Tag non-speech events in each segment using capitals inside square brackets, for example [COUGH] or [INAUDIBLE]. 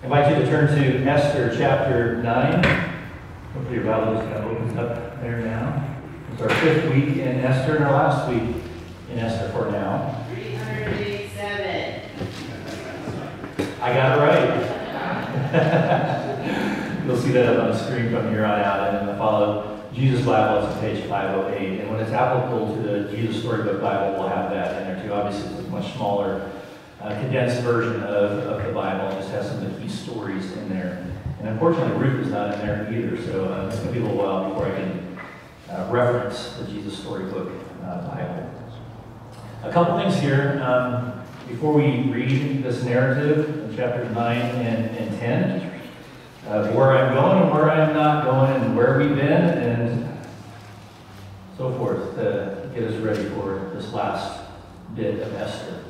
I invite you to turn to Esther chapter 9. Hopefully your Bible just kind of opens up there now. It's our fifth week in Esther and our last week in Esther for now. 387. I got it right. [LAUGHS] You'll see that up on the screen from here on out, and then the follow Jesus Bible is on page 508. And when it's applicable to the Jesus Storybook Bible, we'll have that in there too. Obviously, it's much smaller, uh, condensed version of, of the Bible. It just has some of the key stories in there. And unfortunately, Ruth is not in there either, so uh, it's going to be a little while before I can uh, reference the Jesus Storybook uh, Bible. A couple things here. Um, before we read this narrative in chapters 9 and, and 10, uh, where I'm going and where I'm not going, and where we've been, and so forth, to get us ready for this last bit of Esther.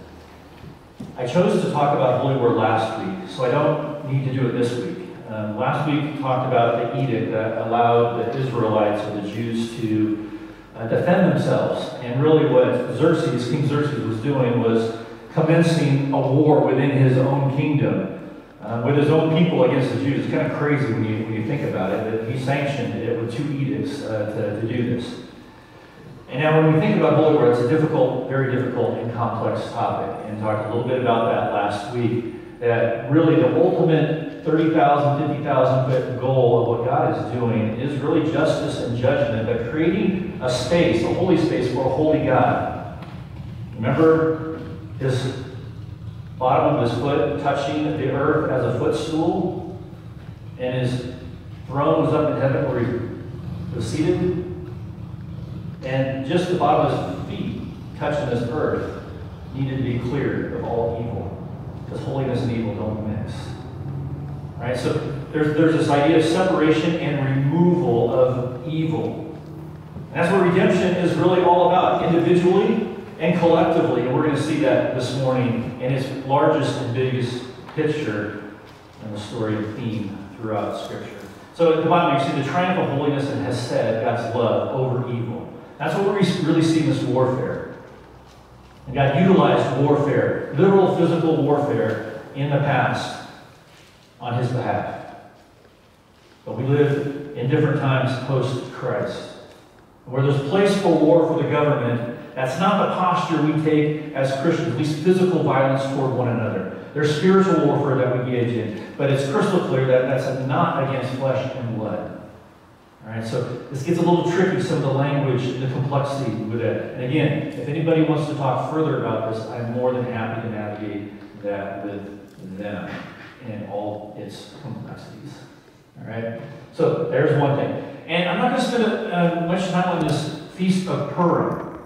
I chose to talk about Holy War last week, so I don't need to do it this week. Um, last week we talked about the edict that allowed the Israelites or the Jews to uh, defend themselves. And really, what Xerxes, King Xerxes, was doing was commencing a war within his own kingdom uh, with his own people against the Jews. It's kind of crazy when you, when you think about it that he sanctioned it with two edicts uh, to, to do this. And now, when we think about Holy War, it's a difficult, very difficult and complex topic. And talked a little bit about that last week. That really the ultimate 30,000, 50,000 foot goal of what God is doing is really justice and judgment, but creating a space, a holy space for a holy God. Remember his bottom of his foot touching the earth as a footstool, and his throne was up in heaven where he was seated, and just the bottom of his feet touching this earth needed to be cleared of all evil, because holiness and evil don't mix. Right? So there's, there's this idea of separation and removal of evil. And that's what redemption is really all about, individually and collectively. And we're going to see that this morning in its largest and biggest picture in the story of theme throughout Scripture. So at the bottom, you see the triumph of holiness and Hesed, God's love over evil. That's what we really see in this warfare. And God utilized warfare, literal physical warfare, in the past on his behalf. But we live in different times post Christ. Where there's place for war for the government, that's not the posture we take as Christians, least physical violence toward one another. There's spiritual warfare that we engage in, but it's crystal clear that that's not against flesh and blood. So this gets a little tricky, some of the language and the complexity with it. And again, if anybody wants to talk further about this, I'm more than happy to navigate that with them and all its complexities. All right, so there's one thing. And I'm not going to spend uh, much time on this Feast of Purim.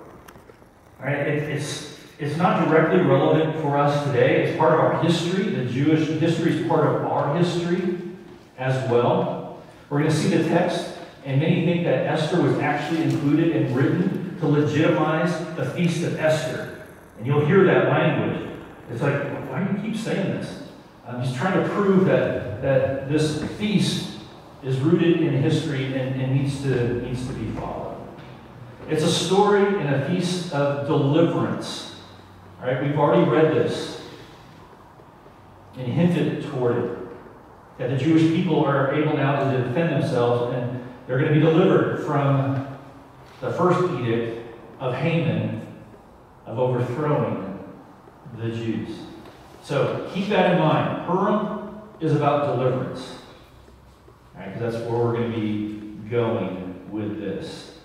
All right, it, it's, it's not directly relevant for us today. It's part of our history. The Jewish history is part of our history as well. We're going to see the text, and many think that Esther was actually included and written to legitimize the Feast of Esther. And you'll hear that language. It's like, why do you keep saying this? Um, I'm just trying to prove that, that this feast is rooted in history and, and needs, to, needs to be followed. It's a story and a feast of deliverance. All right, we've already read this and hinted toward it. That the Jewish people are able now to defend themselves and they're going to be delivered from the first edict of Haman of overthrowing the Jews. So keep that in mind. Purim is about deliverance. Right, because that's where we're going to be going with this.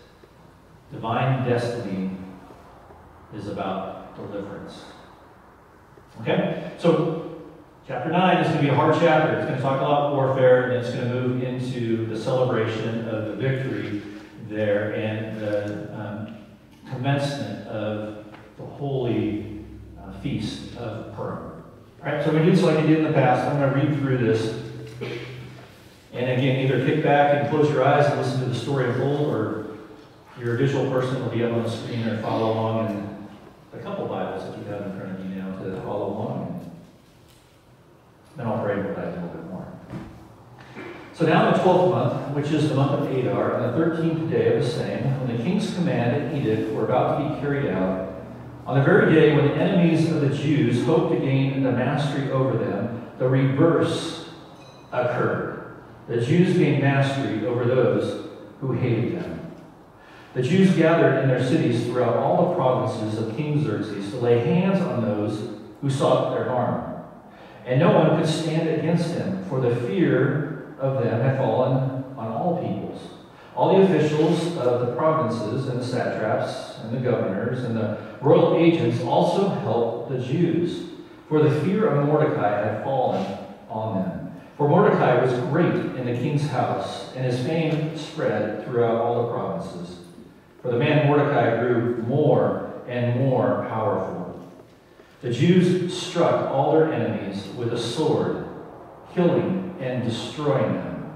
Divine destiny is about deliverance. Okay? So, chapter 9 is going to be a hard chapter. It's going to talk about warfare, and it's going to move into the celebration of the victory there and the um, commencement of the holy uh, feast of Purim. All right, so we do this like we did in the past. I'm going to read through this. And again, either kick back and close your eyes and listen to the story unfold, or your visual person will be up on the screen or follow along in a couple Bibles that you have in front of you now to follow along. Then I'll pray about that a little bit more. So now in the 12th month, which is the month of Adar, on the 13th day of the same, when the king's command and edict were about to be carried out, on the very day when the enemies of the Jews hoped to gain the mastery over them, the reverse occurred. The Jews gained mastery over those who hated them. The Jews gathered in their cities throughout all the provinces of King Xerxes to lay hands on those who sought their harm. And no one could stand against them, for the fear of them had fallen on all peoples. All the officials of the provinces and the satraps and the governors and the royal agents also helped the Jews, for the fear of Mordecai had fallen on them. For Mordecai was great in the king's house, and his fame spread throughout all the provinces. For the man Mordecai grew more and more powerful. The Jews struck all their enemies with a sword, killing and destroying them,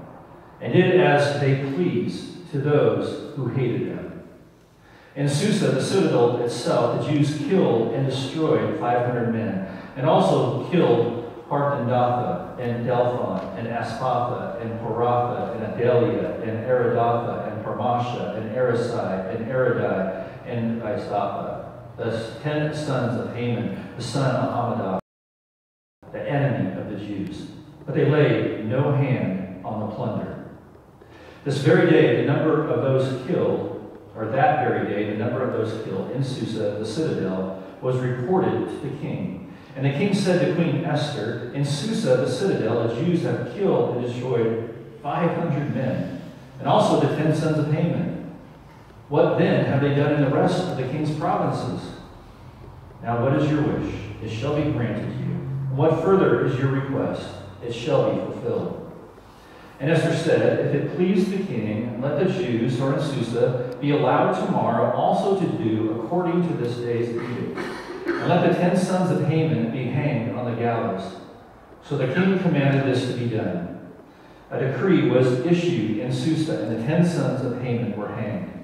and did as they pleased to those who hated them. In Susa, the citadel itself, the Jews killed and destroyed 500 men, and also killed Parshandatha, and Dalphon, and Aspatha, and Poratha, and Adalia, and Aridatha, and Parmasha, and Arisai, and Aridai, and Isatha, the ten sons of Haman, the son of Hammedatha, the enemy of the Jews. But they laid no hand on the plunder. This very day, the number of those killed, or that very day, the number of those killed in Susa, the citadel, was reported to the king. And the king said to Queen Esther, In Susa, the citadel, the Jews have killed and destroyed 500 men, and also the ten sons of Haman. What then have they done in the rest of the king's provinces? Now, what is your wish? It shall be granted to you. And what further is your request? It shall be fulfilled. And Esther said, If it please the king, let the Jews who are in Susa be allowed tomorrow also to do according to this day's edict and let the ten sons of Haman be hanged on the gallows. So the king commanded this to be done. A decree was issued in Susa, and the ten sons of Haman were hanged.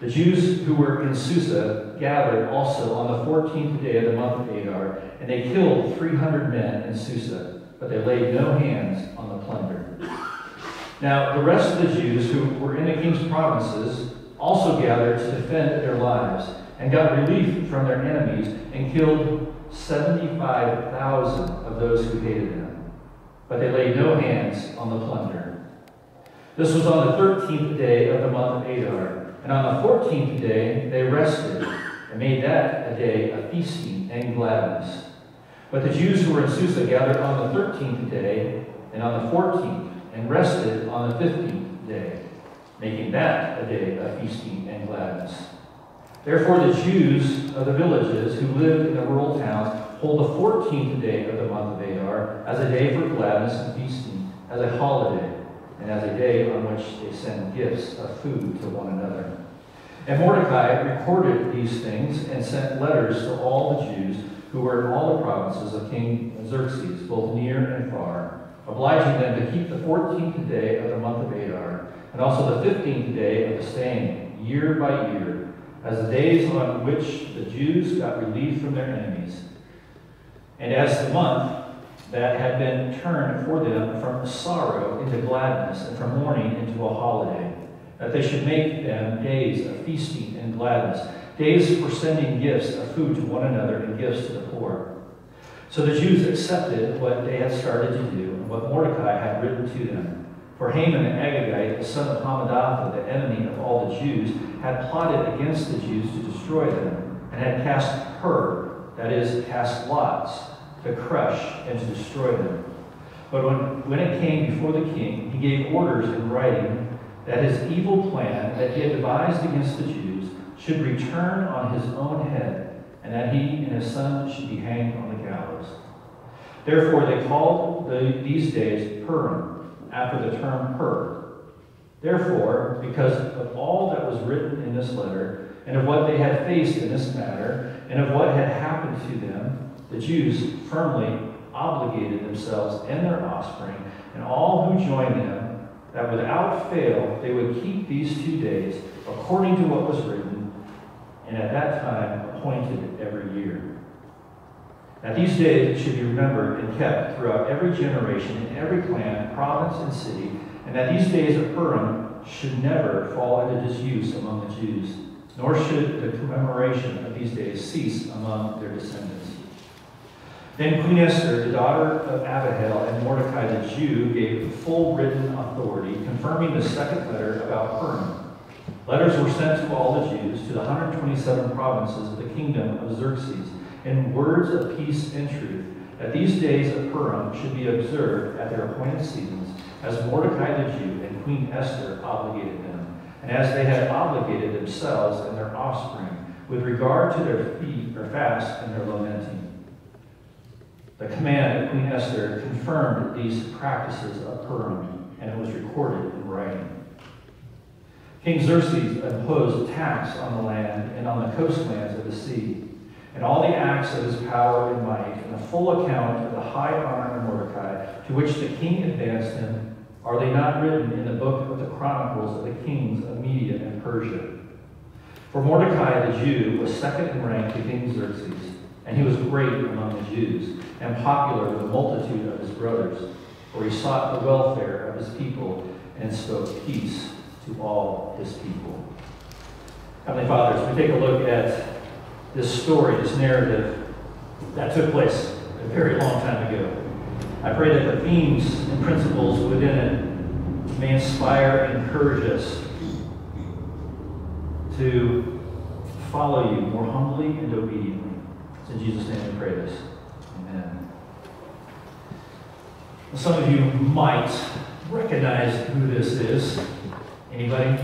The Jews who were in Susa gathered also on the fourteenth day of the month of Adar, and they killed three hundred men in Susa, but they laid no hands on the plunder. Now the rest of the Jews who were in the king's provinces also gathered to defend their lives and got relief from their enemies and killed 75,000 of those who hated them. But they laid no hands on the plunder. This was on the 13th day of the month of Adar. And on the 14th day they rested and made that a day of feasting and gladness. But the Jews who were in Susa gathered on the 13th day and on the 14th and rested on the 15th day, making that a day of feasting and gladness. Therefore, the Jews of the villages who lived in the rural towns hold the 14th day of the month of Adar as a day for gladness and feasting, as a holiday, and as a day on which they send gifts of food to one another. And Mordecai recorded these things and sent letters to all the Jews who were in all the provinces of King Xerxes, both near and far, obliging them to keep the 14th day of the month of Adar, and also the 15th day of the same, year by year, as the days on which the Jews got relief from their enemies, and as the month that had been turned for them from sorrow into gladness, and from mourning into a holiday, that they should make them days of feasting and gladness, days for sending gifts of food to one another and gifts to the poor. So the Jews accepted what they had started to do and what Mordecai had written to them. For Haman and Agagite, the son of Hammedatha, the enemy of all the Jews, had plotted against the Jews to destroy them, and had cast Pur, that is, cast lots, to crush and to destroy them. But when, when it came before the king, he gave orders in writing that his evil plan that he had devised against the Jews should return on his own head, and that he and his son should be hanged on the gallows. Therefore they called the, these days Purim, after the term Pur. Therefore, because of all that was written in this letter, and of what they had faced in this matter, and of what had happened to them, the Jews firmly obligated themselves and their offspring, and all who joined them, that without fail they would keep these two days according to what was written, and at that time appointed every year. Now these days should be remembered and kept throughout every generation, in every clan, province, and city, and that these days of Purim should never fall into disuse among the Jews, nor should the commemoration of these days cease among their descendants. Then Queen Esther, the daughter of Abihail, and Mordecai the Jew gave full written authority, confirming the second letter about Purim. Letters were sent to all the Jews, to the 127 provinces of the kingdom of Xerxes, in words of peace and truth, that these days of Purim should be observed at their appointed seasons, as Mordecai the Jew and Queen Esther obligated them, and as they had obligated themselves and their offspring, with regard to their feet, or fast, and their lamenting. The command of Queen Esther confirmed these practices of Purim, and it was recorded in writing. King Xerxes imposed tax on the land and on the coastlands of the sea, and all the acts of his power and might, and a full account of the high honor of Mordecai, to which the king advanced him, are they not written in the book of the chronicles of the kings of Media and Persia? For Mordecai the Jew was second in rank to King Xerxes, and he was great among the Jews, and popular with the multitude of his brothers, for he sought the welfare of his people and spoke peace to all his people. Heavenly Father, as we take a look at this story, this narrative that took place a very long time ago, I pray that the themes and principles within it may inspire and encourage us to follow you more humbly and obediently. In Jesus' name we pray this. Amen. Some of you might recognize who this is. Anybody? As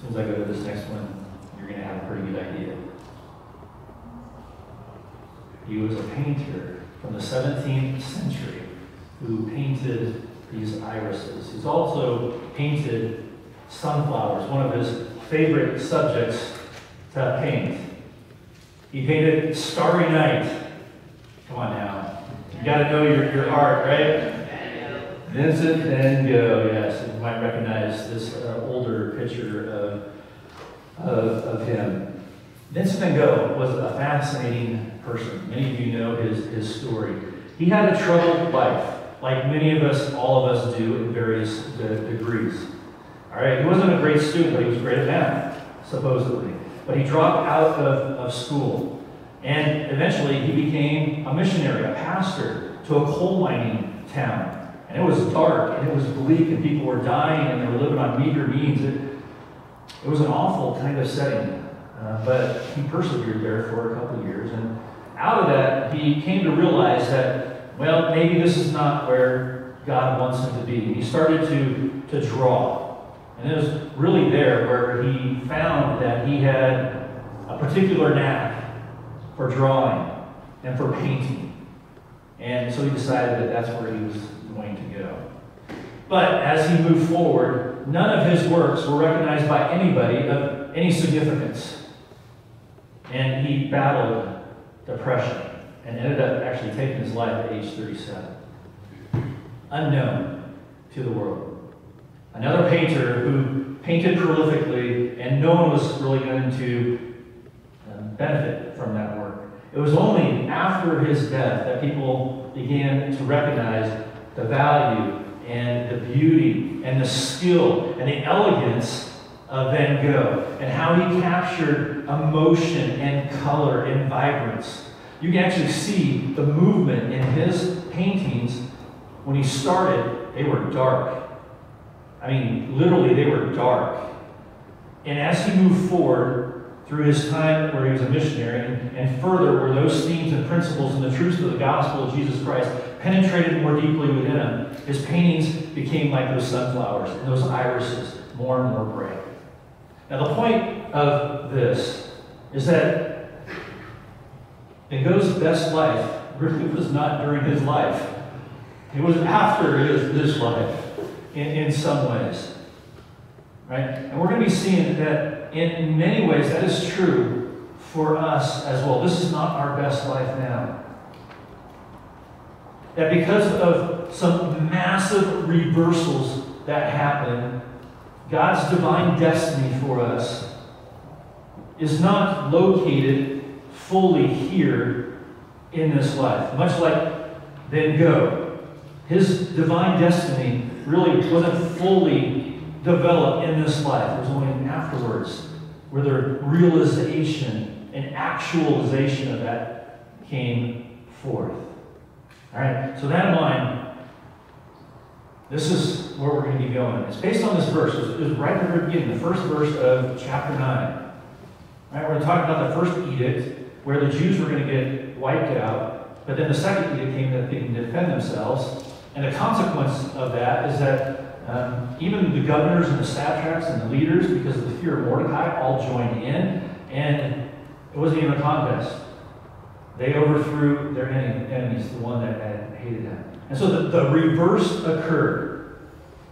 soon as I go to this next one, you're going to have a pretty good idea. He was a painter from the 17th century who painted these irises. He's also painted sunflowers, one of his favorite subjects to paint. He painted Starry Night. Come on now. You got to know your, your art, right? Vincent Van Gogh, yes. You might recognize this uh, older picture of, of, of him. Vincent Van Gogh was a fascinating person. Many of you know his, his story. He had a troubled life, like many of us, all of us do in various de- degrees. All right, he wasn't a great student, but he was great at math, supposedly. But he dropped out of, of school. And eventually he became a missionary, a pastor to a coal mining town. And it was dark and it was bleak and people were dying and they were living on meager means. It, it was an awful kind of setting. Uh, but he persevered there for a couple of years. And out of that, he came to realize that, well, maybe this is not where God wants him to be. He started to, to draw. And it was really there where he found that he had particular knack for drawing and for painting. And so he decided that that's where he was going to go. But as he moved forward, none of his works were recognized by anybody of any significance. And he battled depression and ended up actually taking his life at age 37. Unknown to the world. Another painter who painted prolifically, and no one was really going to benefit from that work. It was only after his death that people began to recognize the value and the beauty and the skill and the elegance of Van Gogh and how he captured emotion and color and vibrance. You can actually see the movement in his paintings. When he started, they were dark. I mean, literally, they were dark. And as he moved forward through his time where he was a missionary and, further, where those themes and principles and the truths of the gospel of Jesus Christ penetrated more deeply within him, his paintings became like those sunflowers and those irises, more and more bright. Now, the point of this is that Van Gogh's best life really was not during his life. It was after his, his life in, in some ways. Right? And we're going to be seeing that in many ways that is true for us as well. This is not our best life now. That because of some massive reversals that happen, God's divine destiny for us is not located fully here in this life. Much like Van Gogh, his divine destiny really wasn't fully developed in this life. It was only afterwards where the realization and actualization of that came forth. All right, so that in mind, this is where we're going to be going. It's based on this verse. It was right at the beginning, the first verse of chapter 9. All right, we're going to talk about the first edict where the Jews were going to get wiped out, but then the second edict came that they can defend themselves. And the consequence of that is that um, even the governors and the satraps and the leaders, because of the fear of Mordecai, all joined in, and it wasn't even a contest. They overthrew their enemies, the one that had hated them. And so the, the reverse occurred.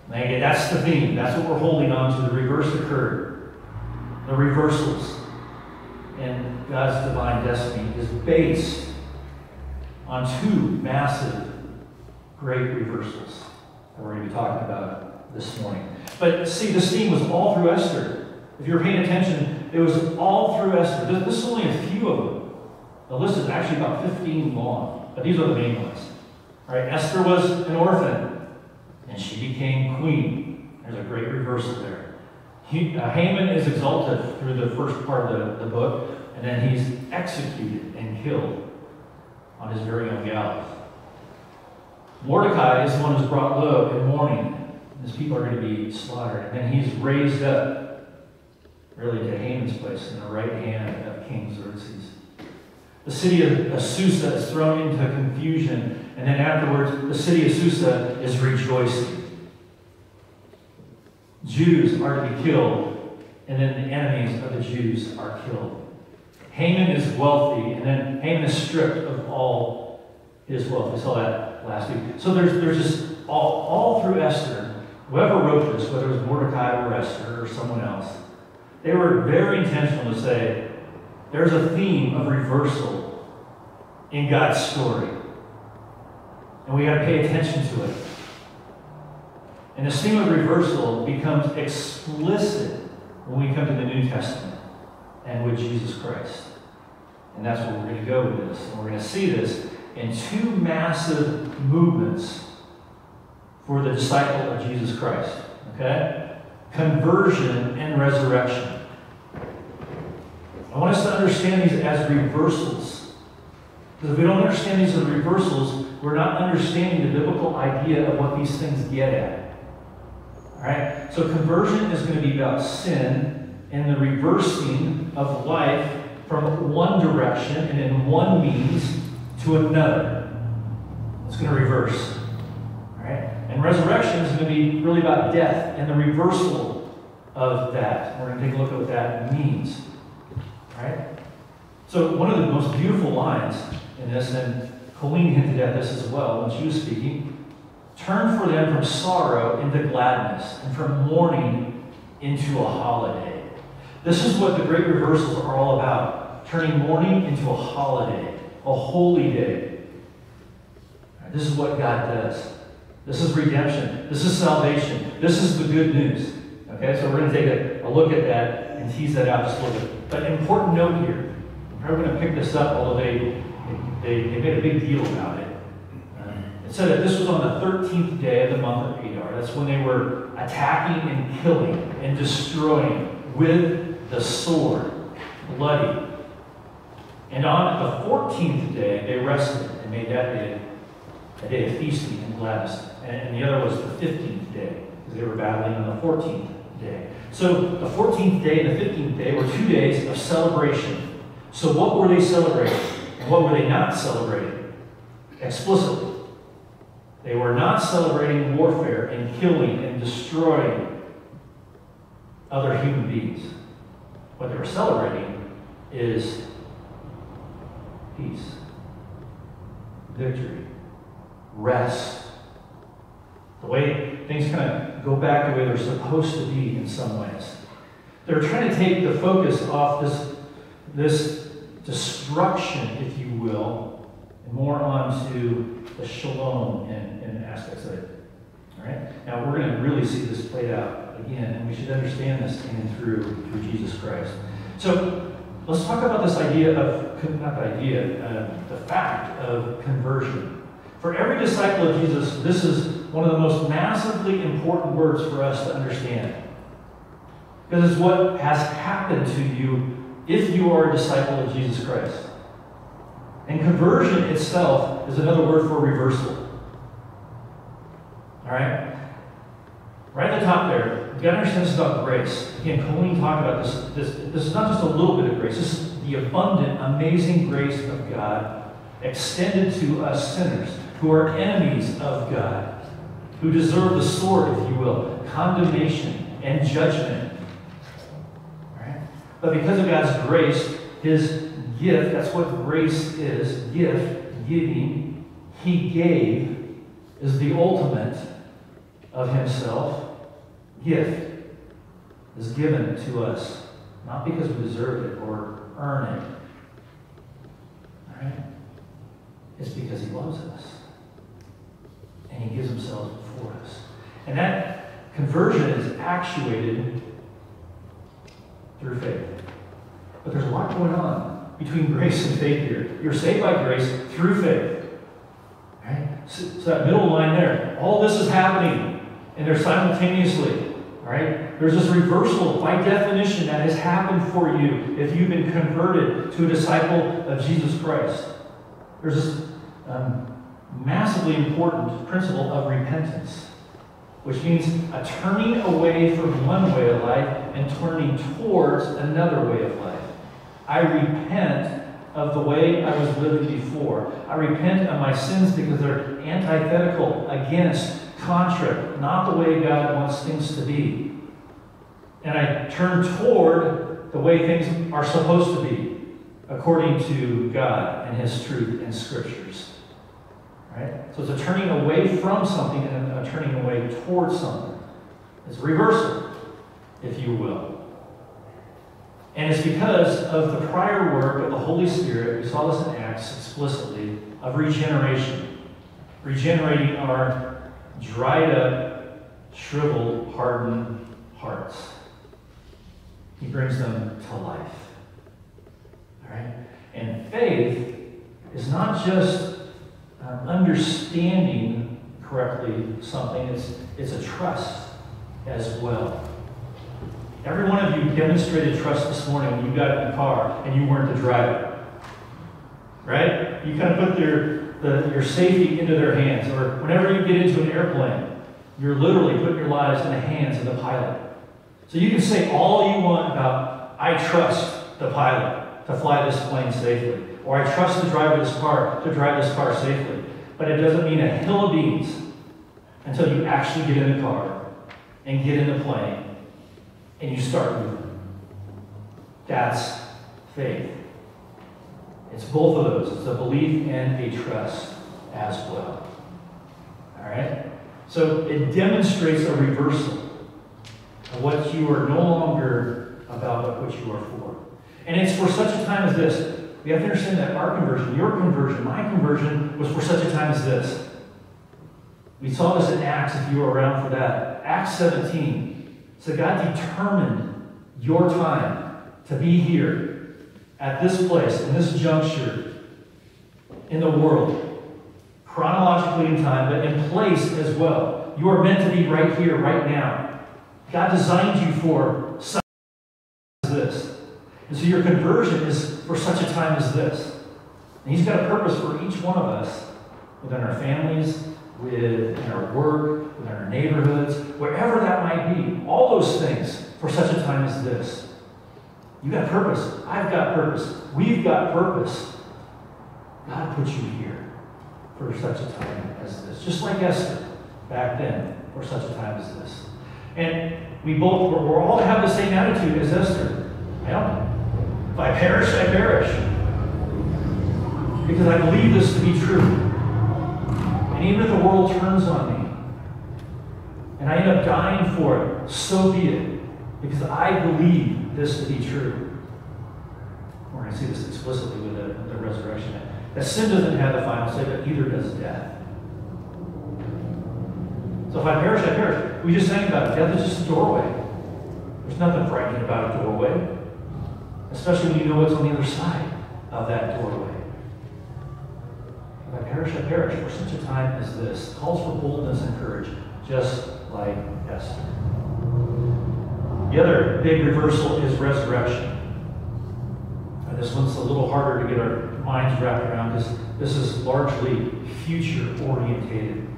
that's the theme. That's what we're holding on to. The reverse occurred. The reversals in God's divine destiny is based on two massive, great reversals we're going to be talking about this morning. But see, this theme was all through Esther. If you're paying attention, it was all through Esther. This is only a few of them. The list is actually about 15 long, but these are the main ones. Right, Esther was an orphan, and she became queen. There's a great reversal there. He, uh, Haman is exalted through the first part of the, the book, and then he's executed and killed on his very own gallows. Mordecai is the one who's brought low in mourning. His people are going to be slaughtered. And he's raised up, really, to Haman's place in the right hand of King Xerxes. The city of Susa is thrown into confusion, and then afterwards, the city of Susa is rejoicing. Jews are to be killed, and then the enemies of the Jews are killed. Haman is wealthy, and then Haman is stripped of all his wealth. We saw that last week. So there's, there's just all, all through Esther, whoever wrote this, whether it was Mordecai or Esther or someone else, they were very intentional to say, there's a theme of reversal in God's story. And we got to pay attention to it. And the theme of reversal becomes explicit when we come to the New Testament and with Jesus Christ. And that's where we're going to go with this. And we're going to see this in two massive movements for the disciple of Jesus Christ. Okay? Conversion and resurrection. I want us to understand these as reversals. Because if we don't understand these as reversals, we're not understanding the biblical idea of what these things get at. All right? So conversion is going to be about sin and the reversing of life from one direction and in one means to another. It's going to reverse. All right? And resurrection is going to be really about death and the reversal of that. We're going to take a look at what that means. Right? So one of the most beautiful lines in this, and Colleen hinted at this as well when she was speaking, turn for them from sorrow into gladness, and from mourning into a holiday. This is what the great reversals are all about. Turning mourning into a holiday, a holy day. This is what God does. This is redemption. This is salvation. This is the good news. Okay, so we're going to take a, a look at that and tease that out just a little bit. But important note here, I'm probably going to pick this up, although they, they, they made a big deal about it. Um, it said that this was on the 13th day of the month of Adar. That's when they were attacking and killing and destroying with the sword, bloody. And on the 14th day, they rested and made that day a day of feasting and gladness. And the other was the 15th day, because they were battling on the 14th day. So the 14th day and the 15th day were two days of celebration. So what were they celebrating? And what were they not celebrating? Explicitly. They were not celebrating warfare and killing and destroying other human beings. What they were celebrating is peace, victory, rest. The way things kind of go back the way they're supposed to be in some ways. They're trying to take the focus off this, this destruction, if you will, and more onto the shalom and, and aspects of it. All right? Now, we're going to really see this played out again, and we should understand this in and through, through Jesus Christ. So, let's talk about this idea of, not the idea, uh, the fact of conversion. For every disciple of Jesus, this is one of the most massively important words for us to understand. Because it's what has happened to you if you are a disciple of Jesus Christ. And conversion itself is another word for reversal. All right? Right at the top there, you got to understand this about grace. Again, Colleen talked about this, this. This is not just a little bit of grace. This is the abundant, amazing grace of God extended to us sinners who are enemies of God, who deserve the sword, if you will, condemnation and judgment. Right? But because of God's grace, His gift, that's what grace is gift, giving, He gave, is the ultimate of Himself. Gift is given to us, not because we deserve it or earn it. Right? It's because He loves us. And He gives Himself for us. And that conversion is actuated through faith. But there's a lot going on between grace and faith here. You're saved by grace through faith. Right? So, so that middle line there, all this is happening, and they're simultaneously. Right? There's this reversal by definition that has happened for you if you've been converted to a disciple of Jesus Christ. There's this um, massively important principle of repentance, which means a turning away from one way of life and turning towards another way of life. I repent of the way I was living before. I repent of my sins because they're antithetical, against, contra, not the way God wants things to be. And I turn toward the way things are supposed to be, according to God and His truth and Scriptures. Right? So it's a turning away from something and a turning away towards something. It's a reversal, if you will. And it's because of the prior work of the Holy Spirit, we saw this in Acts explicitly, of regeneration. Regenerating our dried up, shriveled, hardened hearts. He brings them to life. All right? And faith is not just um, understanding correctly something, it's, it's a trust as well. Every one of you demonstrated trust this morning when you got in the car and you weren't the driver. Right? You kind of put your, the, your safety into their hands. Or whenever you get into an airplane, you're literally putting your lives in the hands of the pilot. So you can say all you want about, I trust the pilot to fly this plane safely. Or I trust the driver of this car to drive this car safely. But it doesn't mean a hill of beans until you actually get in the car and get in the plane and you start moving. That's faith. It's both of those. It's a belief and a trust as well. All right? So it demonstrates a reversal of what you are no longer about, but what you are for. And it's for such a time as this. We have to understand that our conversion, your conversion, my conversion was for such a time as this. We saw this in Acts if you were around for that. Acts 17. So God determined your time to be here at this place, in this juncture in the world, chronologically in time, but in place as well. You are meant to be right here, right now. God designed you for such as this. And so your conversion is for such a time as this. And He's got a purpose for each one of us within our families, with in our work, within our neighborhoods, wherever that might be. All those things for such a time as this. You got purpose. I've got purpose. We've got purpose. God put you here for such a time as this. Just like Esther back then for such a time as this. And we both, we're, we're all to have the same attitude as Esther. I don't. If I perish, I perish. Because I believe this to be true. And even if the world turns on me and I end up dying for it, so be it. Because I believe this to be true. We're going to see this explicitly with the, the resurrection. That sin doesn't have the final say, but neither does death. So if I perish, I perish. We just sang about it. Death is just a doorway. There's nothing frightening about a doorway, especially when you know what's on the other side of that doorway. If I perish, I perish for such a time as this. Calls for boldness and courage, just like Esther. The other big reversal is resurrection. Uh, This one's a little harder to get our minds wrapped around because this is largely future orientated,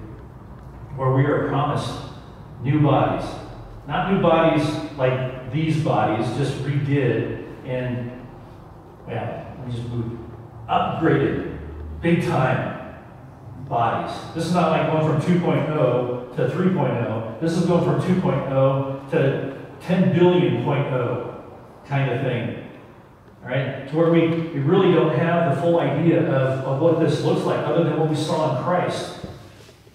where we are promised new bodies. Not new bodies like these bodies, just redid and, let me just move, upgraded, big time bodies. This is not like going from 2.0 to 3.0. This is going from 2.0 to 10 billion point oh kind of thing. All right? To where we, we really don't have the full idea of, of what this looks like, other than what we saw in Christ,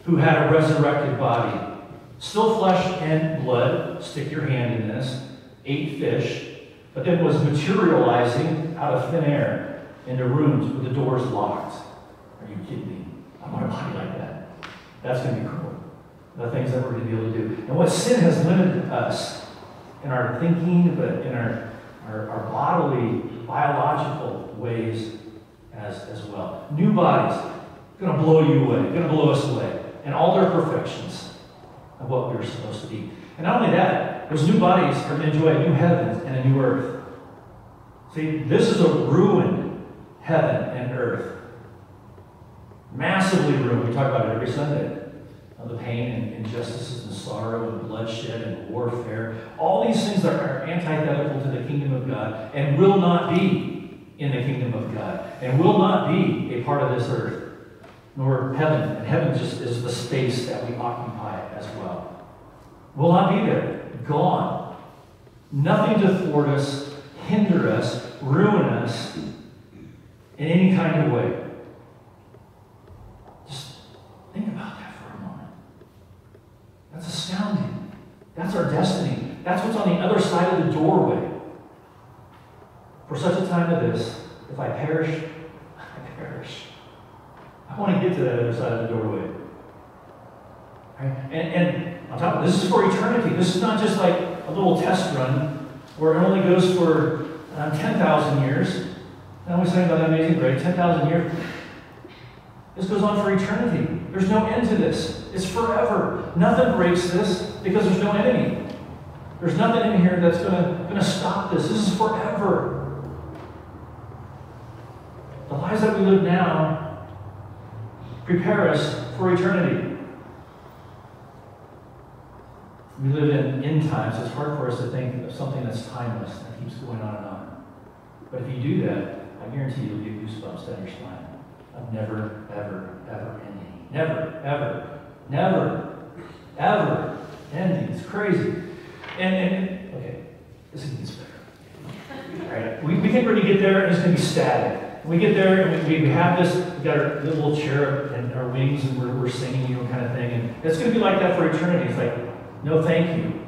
who had a resurrected body. Still flesh and blood, stick your hand in this, ate fish, but then was materializing out of thin air into rooms with the doors locked. Are you kidding me? I want a body like that. That's going to be cool. The things that we're going to be able to do. And what sin has limited us in our thinking, but in our, our, our bodily, biological ways as, as well. New bodies, going to blow you away, going to blow us away, and all their perfections of what we were supposed to be. And not only that, those new bodies are going to enjoy a new heaven and a new earth. See, this is a ruined heaven and earth. Massively ruined. We talk about it every Sunday. Of the pain and injustices and sorrow and bloodshed and warfare. All these things that are antithetical to the kingdom of God and will not be in the kingdom of God and will not be a part of this earth, nor heaven. And heaven just is the space that we occupy as well. Will not be there. Gone. Nothing to thwart us, hinder us, ruin us in any kind of way. Just think about moment. That's our destiny. That's what's on the other side of the doorway. For such a time as this, if I perish, [LAUGHS] I perish. I want to get to that other side of the doorway. Right? And, and on top of this is for eternity. This is not just like a little test run where it only goes for um, 10,000 years. And we saying about that amazing grace, 10,000 years. This goes on for eternity. There's no end to this. It's forever. Nothing breaks this because there's no enemy. There's nothing in here that's going to stop this. This is forever. The lives that we live now prepare us for eternity. We live in end times. It's hard for us to think of something that's timeless that keeps going on and on. But if you do that, I guarantee you'll get goosebumps down your spine of never, ever, ever ending. Never, ever, never, ever ending. It's crazy. And, and okay, this gets better. All right, we, we think we're going to get there and it's going to be static. We get there and we, we have this, we got our little cherub and our wings and we're, we're singing, you know, kind of thing. And it's going to be like that for eternity. It's like, no, thank you.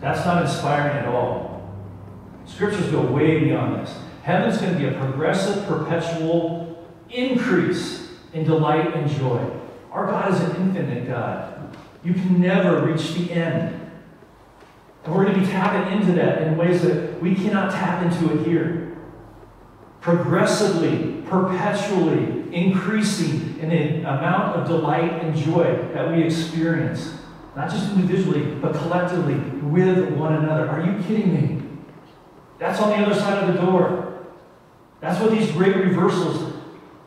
That's not inspiring at all. Scriptures go way beyond this. Heaven's going to be a progressive, perpetual increase in delight and joy. Our God is an infinite God. You can never reach the end. And we're going to be tapping into that in ways that we cannot tap into it here. Progressively, perpetually increasing in the amount of delight and joy that we experience. Not just individually, but collectively with one another. Are you kidding me? That's on the other side of the door. That's what these great reversals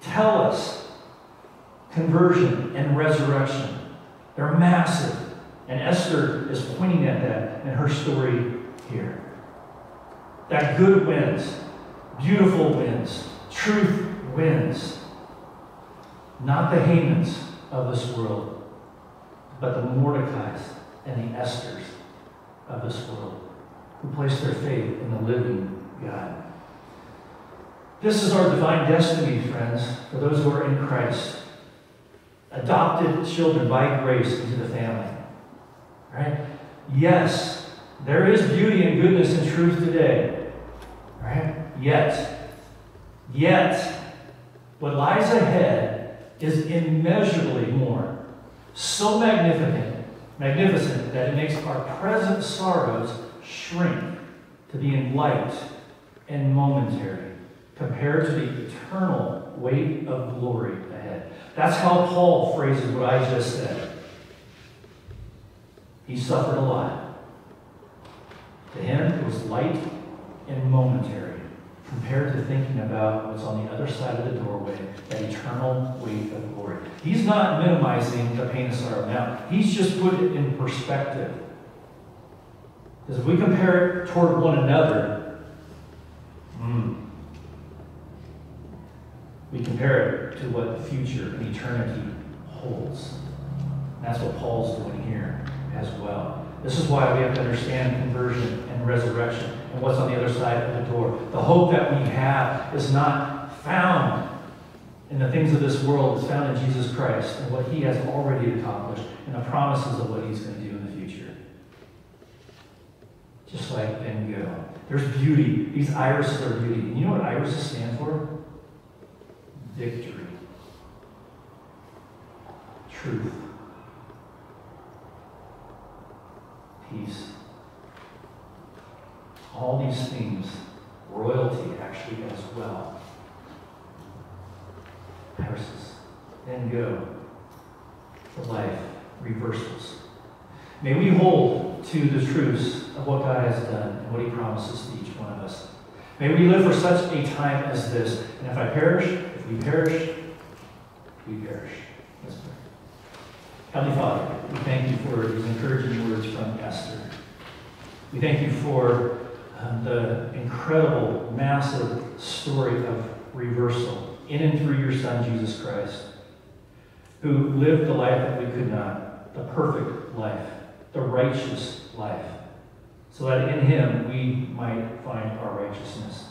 tell us conversion and resurrection. They're massive. And Esther is pointing at that in her story here. That good wins, beautiful wins, truth wins. Not the Hamans of this world, but the Mordecais and the Esthers of this world who place their faith in the living God. This is our divine destiny, friends, for those who are in Christ. Adopted children by grace into the family. Right? Yes, there is beauty and goodness and truth today. Right? Yet, yet, what lies ahead is immeasurably more. So magnificent, magnificent that it makes our present sorrows shrink to being light and momentary compared to the eternal weight of glory ahead. That's how Paul phrases what I just said. He suffered a lot. To him, it was light and momentary. compared to thinking about what's on the other side of the doorway, that eternal weight of glory. He's not minimizing the pain and sorrow now. He's just put it in perspective. Because if we compare it toward one another, hmm, we compare it to what the future and eternity holds. That's what Paul's doing here as well. This is why we have to understand conversion and resurrection and what's on the other side of the door. The hope that we have is not found in the things of this world, it's found in Jesus Christ and what he has already accomplished and the promises of what he's going to do in the future. Just like Van Gogh. There's beauty. These irises are beauty. And you know what irises stand for? Victory. Truth. Peace. All these things, royalty actually as well. Irises. Then go to life, reversals. May we hold to the truths of what God has done and what He promises to each one of us. May we live for such a time as this. And if I perish, we perish, we perish. Let's pray. Heavenly Father, we thank you for these encouraging words from Esther. We thank you for um, the incredible, massive story of reversal in and through your Son, Jesus Christ, who lived the life that we could not, the perfect life, the righteous life, so that in him we might find our righteousness.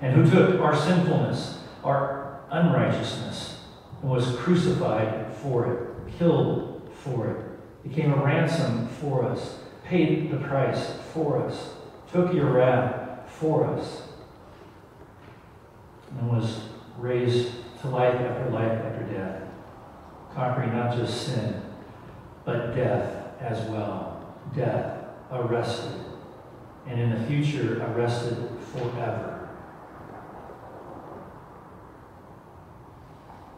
And who took our sinfulness, our unrighteousness, and was crucified for it, killed for it, became a ransom for us, paid the price for us, took your wrath for us, and was raised to life after life after death, conquering not just sin, but death as well. Death arrested, and in the future, arrested forever.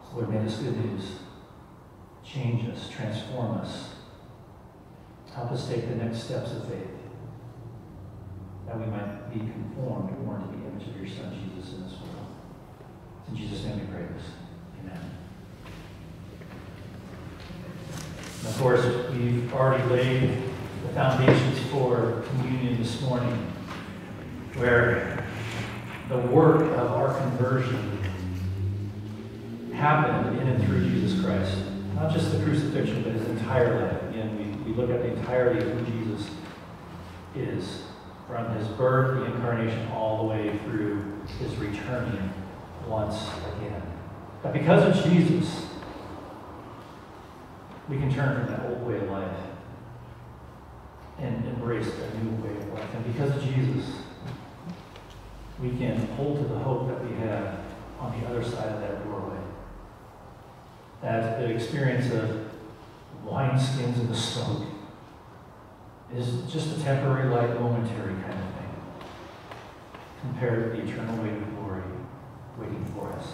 So, Lord, may this good news change us, transform us, help us take the next steps of faith, that we might be conformed more to the image of your Son, Jesus, in this world. In Jesus' name we pray this. Amen. And of course, we've already laid the foundations for communion this morning, where the work of our conversion happened in and through Jesus Christ. Not just the crucifixion, but his entire life. Again, we, we look at the entirety of who Jesus is, from his birth, the incarnation, all the way through his returning once again. That because of Jesus, we can turn from that old way of life and embrace a new way of life. And because of Jesus, we can hold to the hope that we have on the other side of that doorway. That the experience of wineskins in the smoke is just a temporary, light, momentary kind of thing compared to the eternal weight of glory waiting for us.